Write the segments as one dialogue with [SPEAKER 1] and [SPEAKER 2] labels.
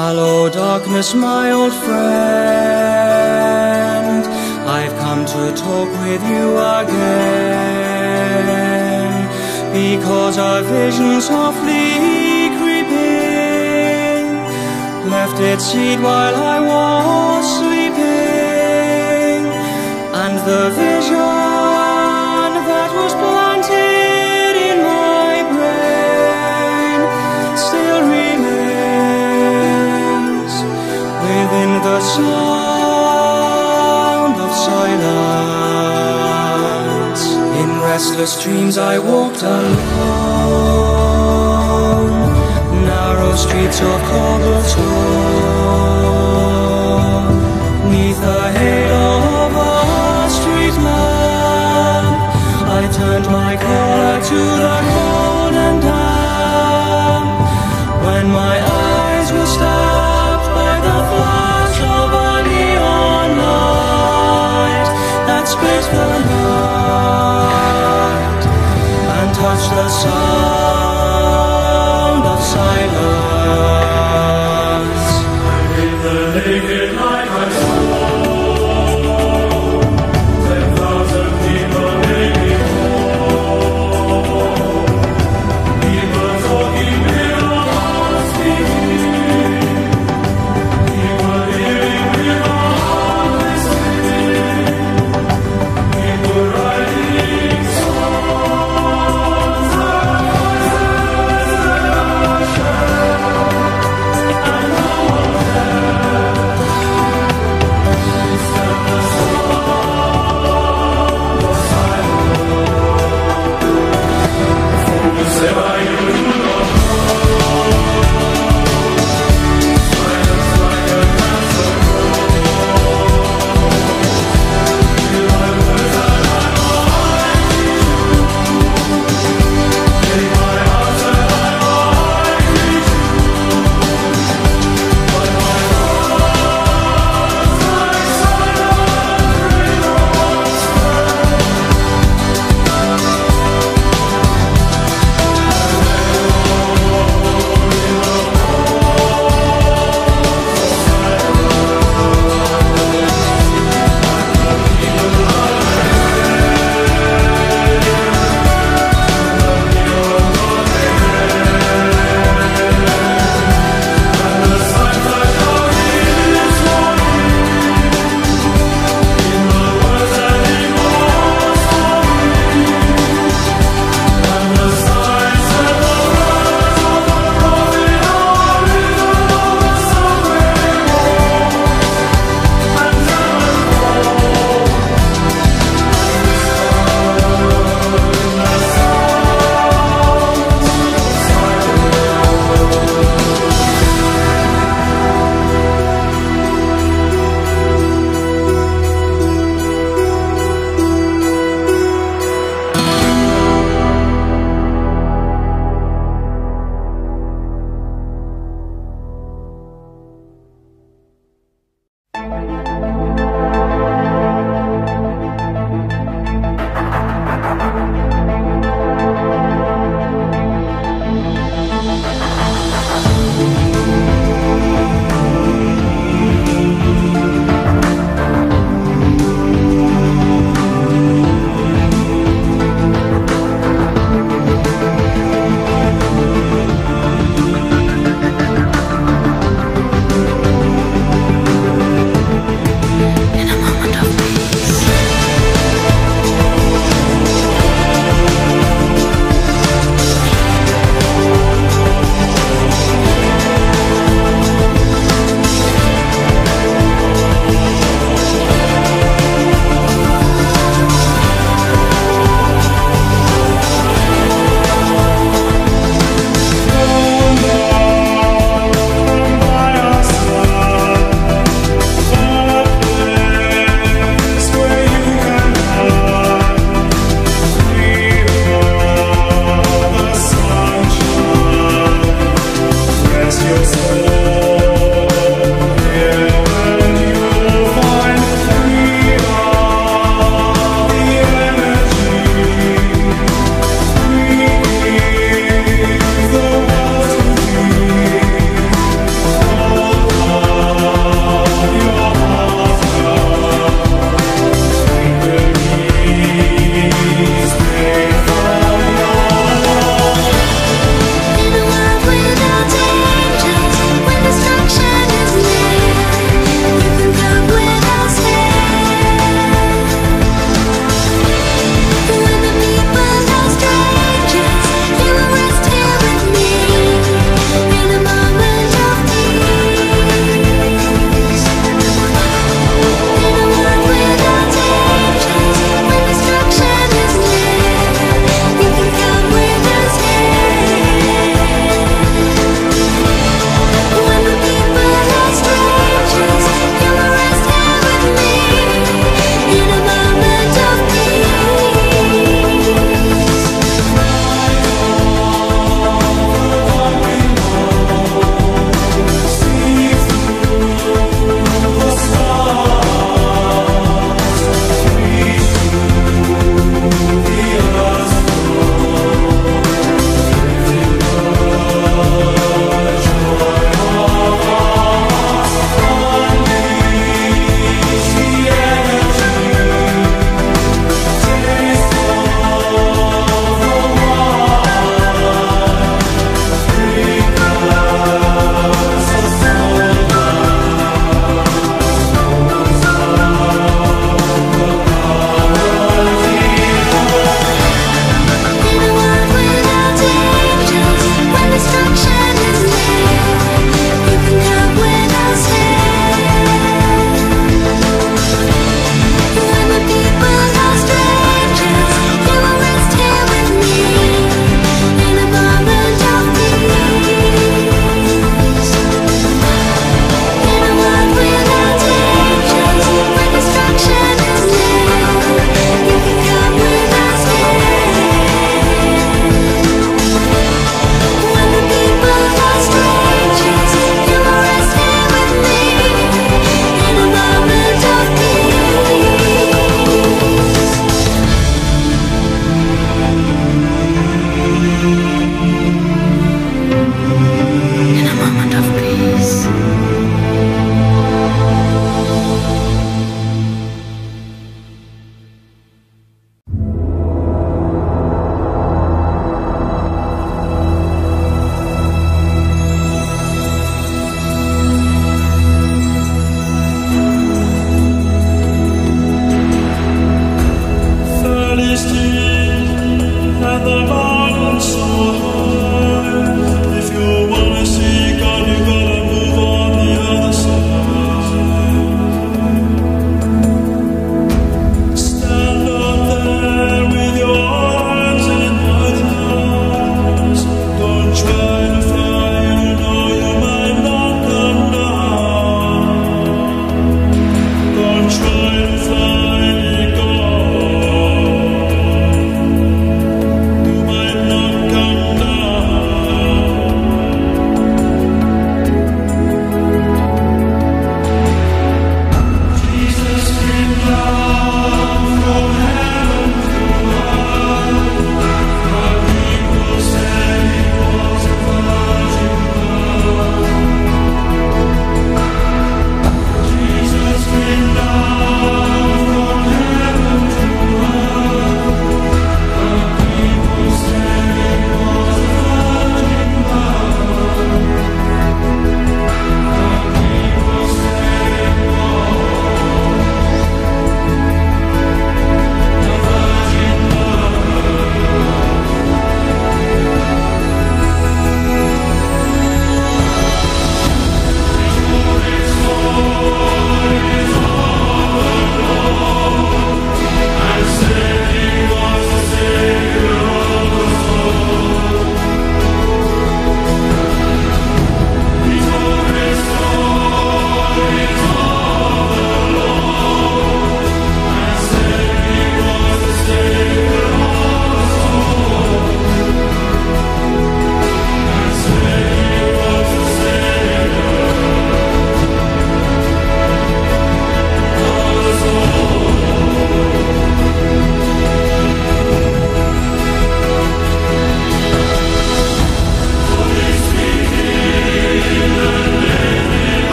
[SPEAKER 1] Hello, darkness, my old friend. I've come to talk with you again. Because a vision softly creeping. Left its seed while I was sleeping, and the vision within the sound of silence. In restless dreams I walked alone, narrow streets of cobblestone, neath the halo of a street lamp. I turned my collar to the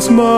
[SPEAKER 1] I close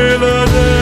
[SPEAKER 1] of
[SPEAKER 2] Philadelphia?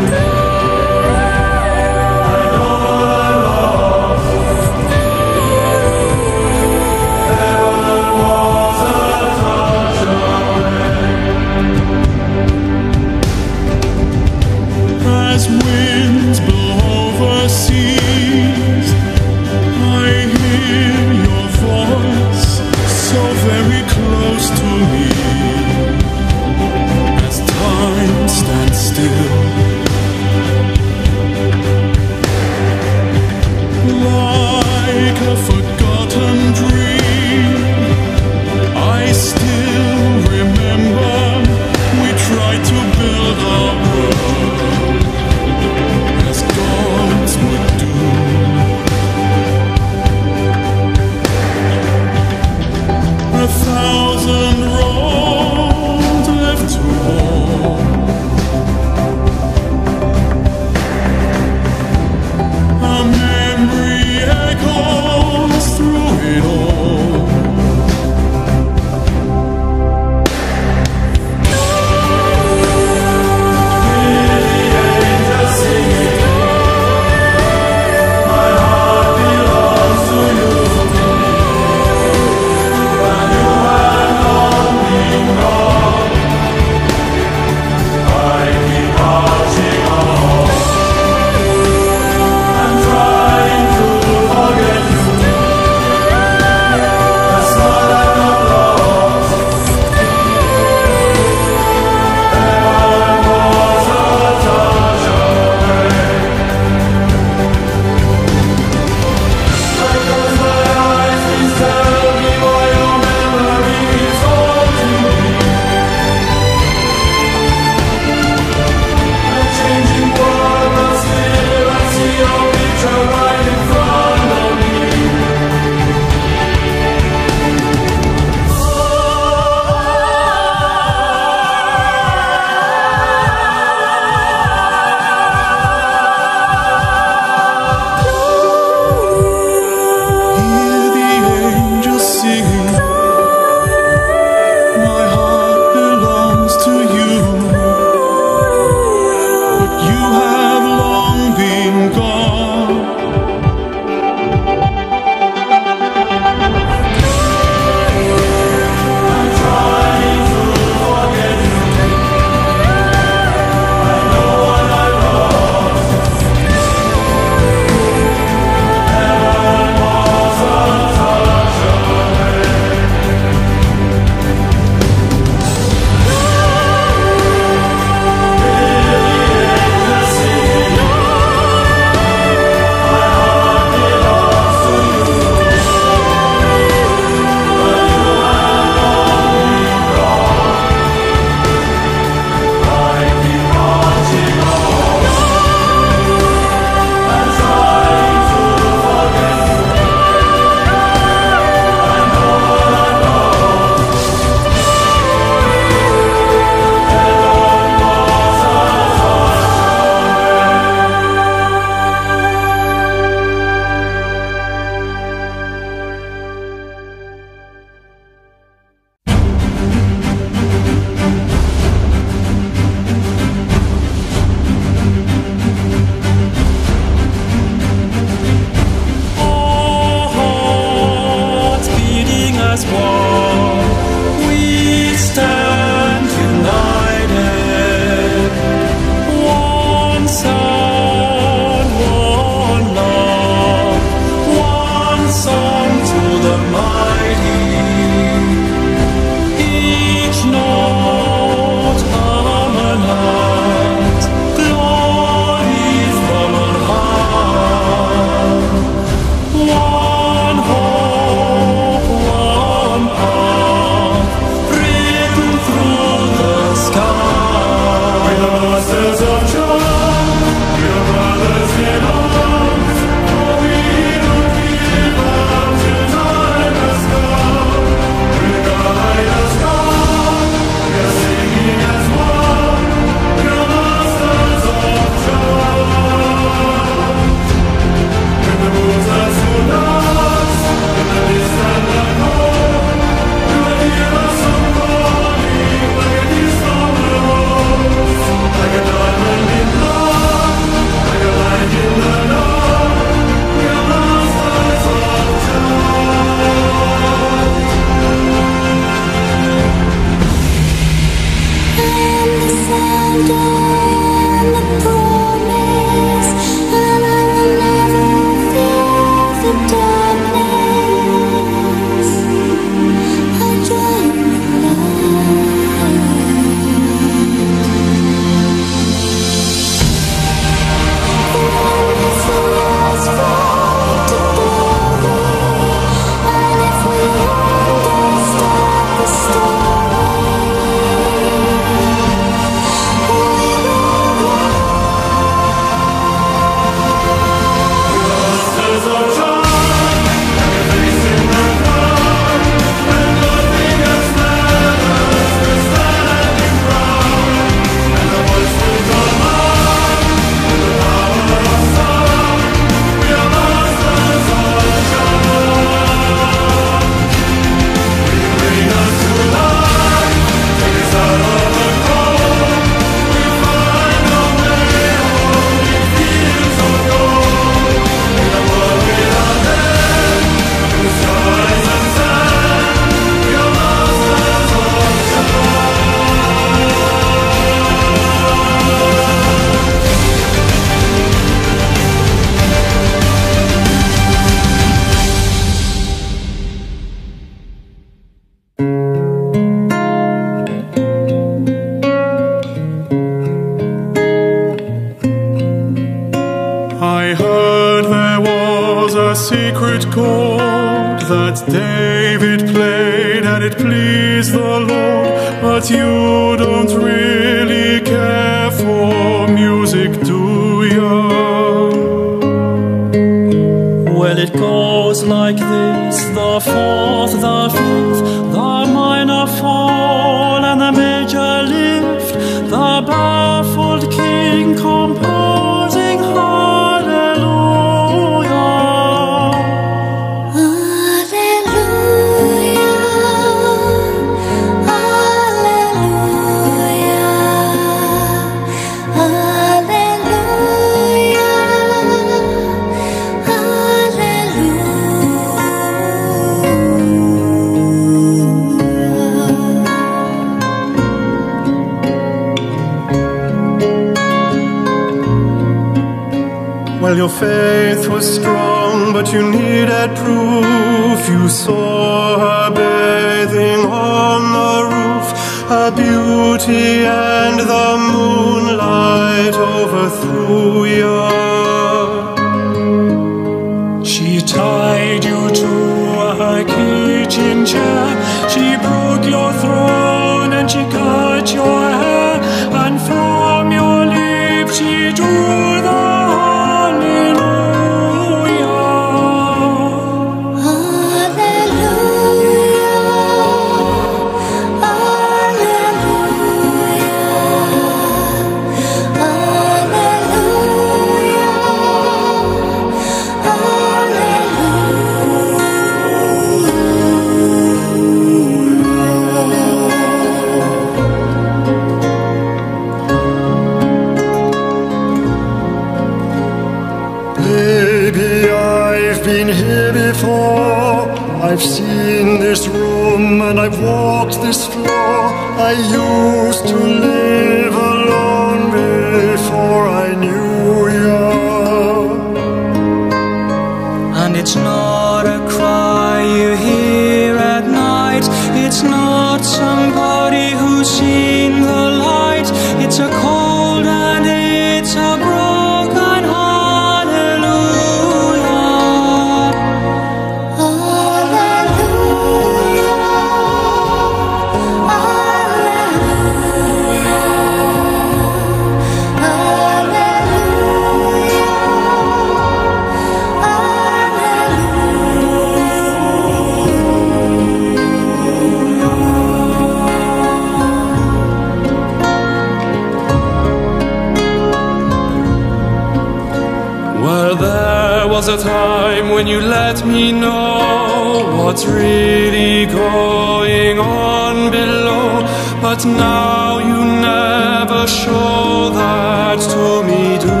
[SPEAKER 2] a
[SPEAKER 3] time when you
[SPEAKER 1] let me know what's really going on below. But now you never show that to me, do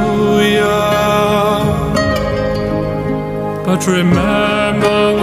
[SPEAKER 1] ya? But remember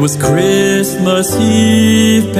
[SPEAKER 1] was Christmas Eve,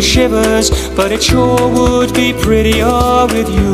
[SPEAKER 1] shivers, but it sure would be prettier with you.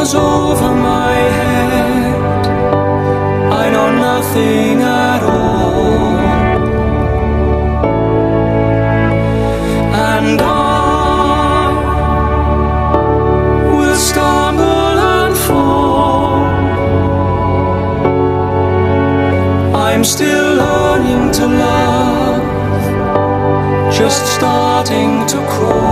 [SPEAKER 1] was
[SPEAKER 4] over my head. I know nothing at all. And I will stumble and fall. I'm still learning to love. Just starting to crawl.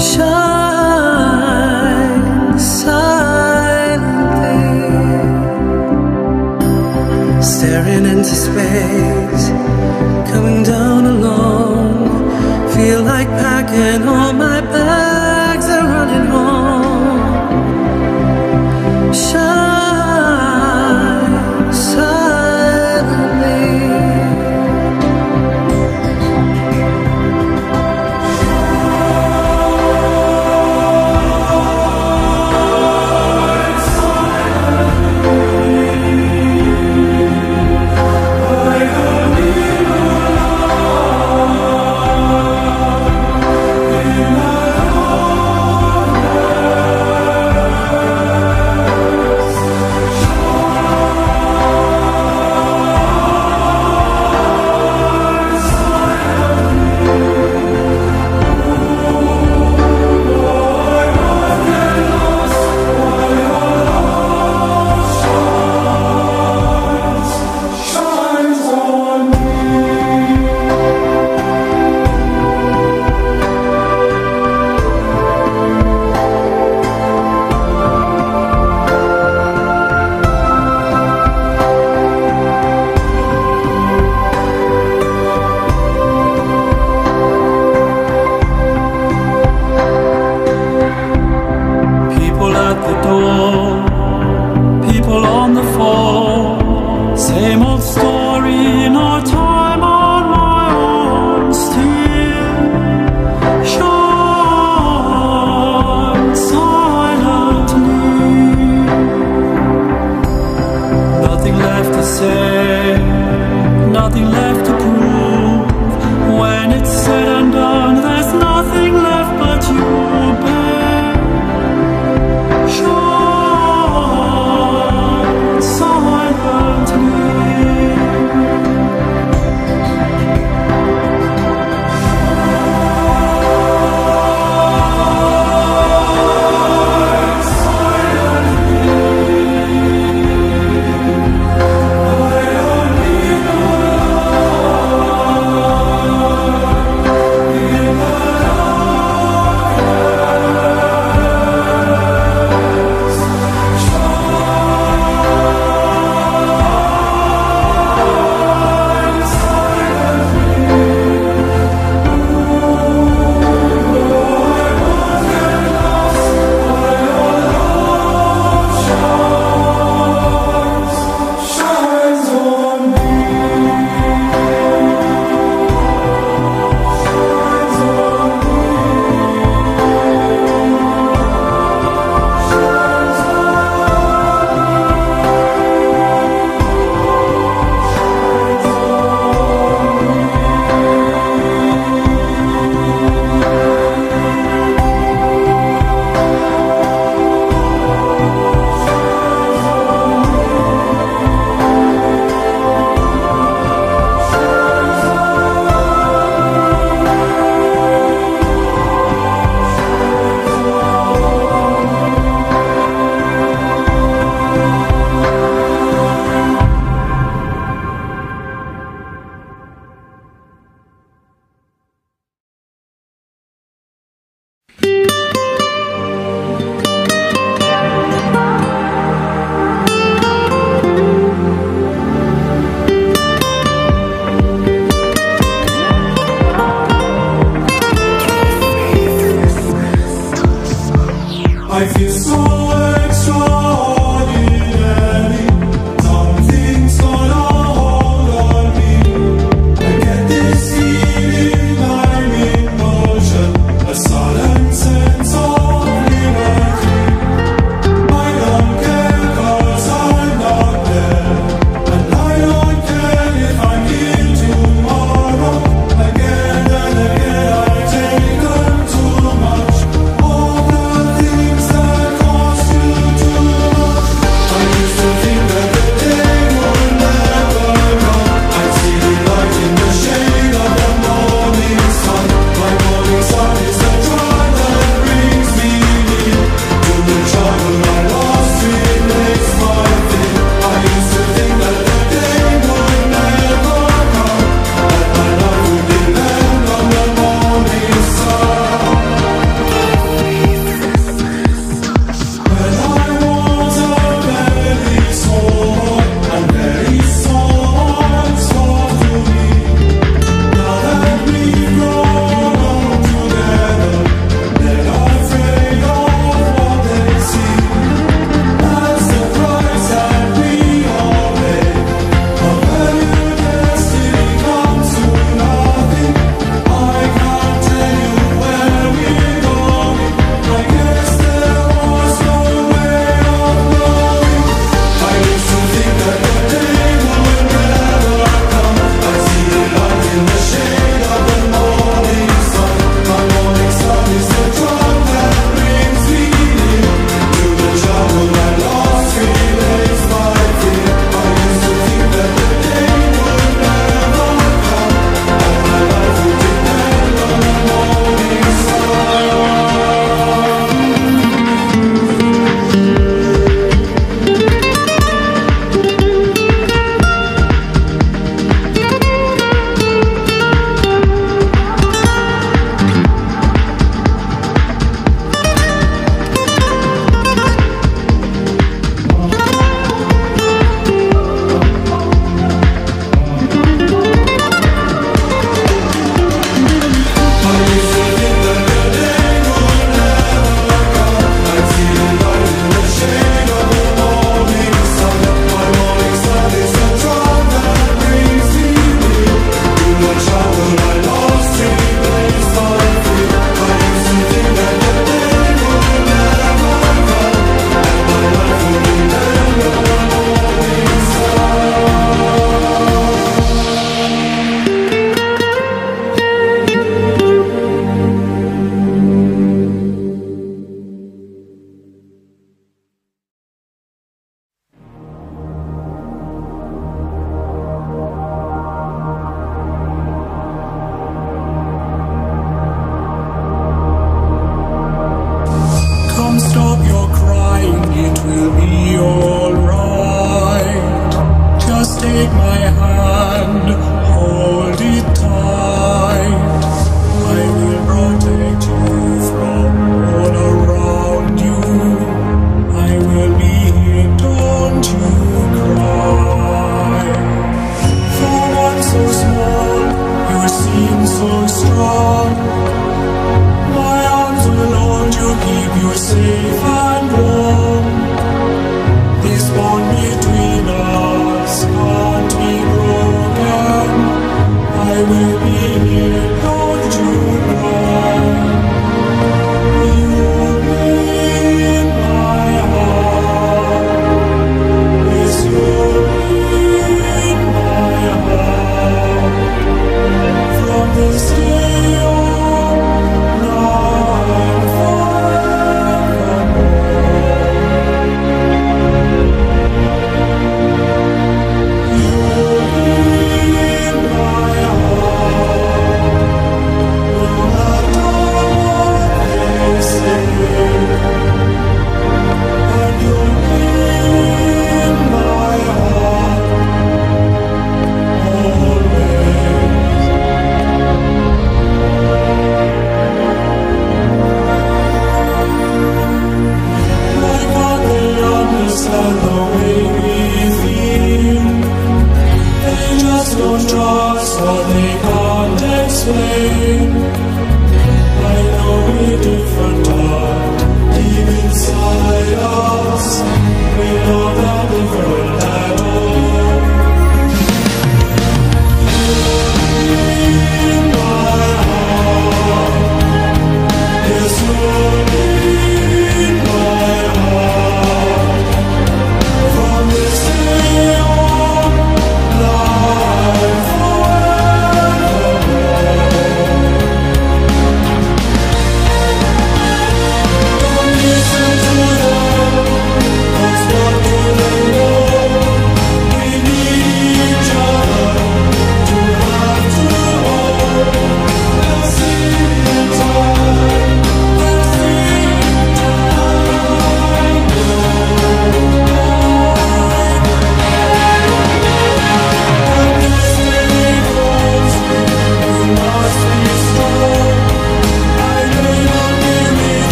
[SPEAKER 4] shine silently, staring into space, coming down alone, feel like packing
[SPEAKER 1] on.
[SPEAKER 5] I feel so extraordinary.